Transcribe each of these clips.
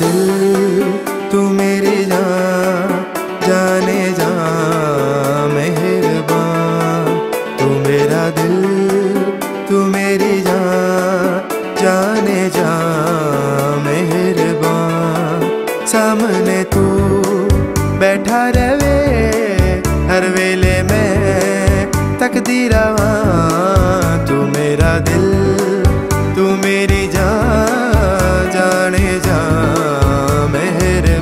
दिल तू मेरी जा जाने जा मेहरबा तू मेरा दिल तू मेरी जा जाने जा मेहरबा सामने तू बैठा रह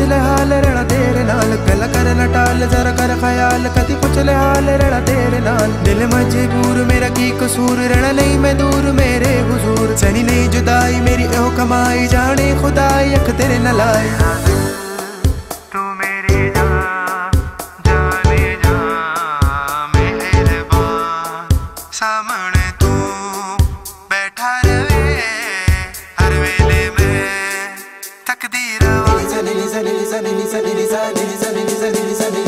ਪੁੱਛ ਲੈ ਹਾਲ ਰਹਿਣਾ ਤੇਰੇ ਨਾਲ ਗੱਲ ਕਰ ਨਾ ਟਾਲ ਜ਼ਰਾ ਕਰ ਖਿਆਲ ਕਦੀ ਪੁੱਛ ਲੈ ਹਾਲ ਰਹਿਣਾ ਤੇਰੇ ਨਾਲ ਦਿਲ ਮਜਬੂਰ ਮੇਰਾ ਕੀ ਕਸੂਰ ਰਹਿਣਾ ਨਹੀਂ ਮੈਂ ਦੂਰ ਮੇਰੇ ਹਜ਼ੂਰ ਸਣੀ ਨਹੀਂ ਜੁਦਾਈ ਮੇਰੀ ਉਹ ਕਮਾਈ ਜਾਣੇ ਖੁਦਾਈ ਅੱਖ ਤੇਰੇ ਨਾਲ ਆਏ suddenly, suddenly, suddenly, suddenly, suddenly, suddenly, suddenly, suddenly,